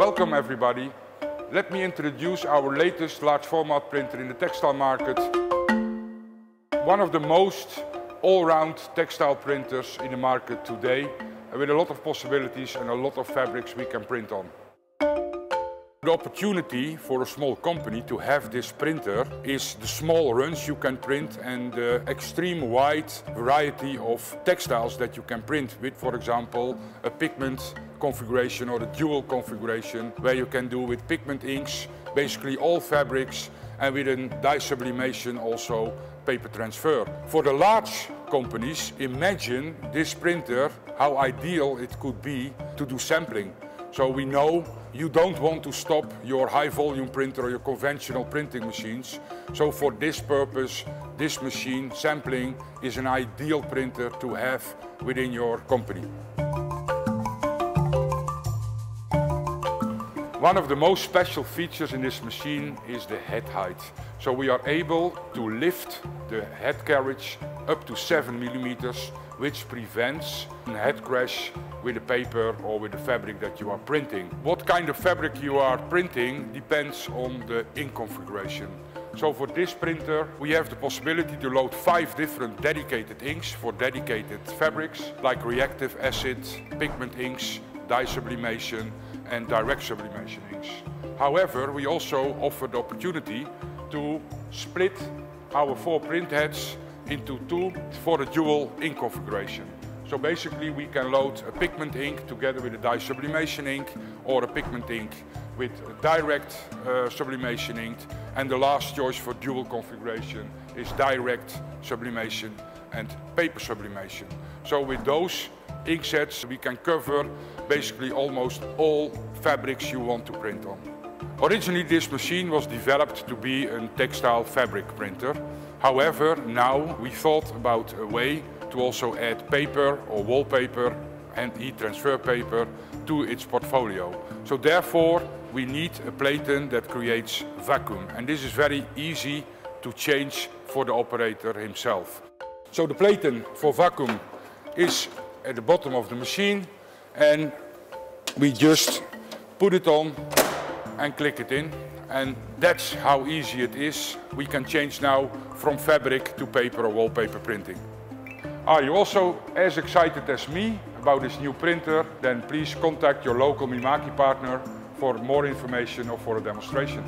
Welcome everybody. Let me introduce our latest large format printer in the textile market. One of the most all-round textile printers in the market today with a lot of possibilities and a lot of fabrics we can print on. The opportunity for a small company to have this printer is the small runs you can print and the extreme wide variety of textiles that you can print with, for example, a pigment configuration or the dual configuration where you can do with pigment inks, basically all fabrics and with a dye sublimation also paper transfer. For the large companies, imagine this printer, how ideal it could be to do sampling. So we know you don't want to stop your high volume printer or your conventional printing machines. So for this purpose, this machine, sampling, is an ideal printer to have within your company. One of the most special features in this machine is the head height. So we are able to lift the head carriage up to 7 millimeters, which prevents a head crash with the paper or with the fabric that you are printing. What kind of fabric you are printing depends on the ink configuration. So for this printer we have the possibility to load five different dedicated inks for dedicated fabrics like reactive acid, pigment inks, dye sublimation and direct sublimation inks. However, we also offer the opportunity to split our four print heads into two for a dual ink configuration. So basically we can load a pigment ink together with a dye sublimation ink or a pigment ink with direct uh, sublimation ink and the last choice for dual configuration is direct sublimation and paper sublimation. So with those ink sets we can cover basically almost all fabrics you want to print on. Originally this machine was developed to be a textile fabric printer. However, now we thought about a way to also add paper or wallpaper and heat transfer paper to its portfolio. So therefore we need a platen that creates vacuum and this is very easy to change for the operator himself. So the platen for vacuum is at the bottom of the machine and we just put it on and click it in and that's how easy it is. We can change now from fabric to paper or wallpaper printing. Are you also as excited as me about this new printer? Then please contact your local Mimaki partner for more information or for a demonstration.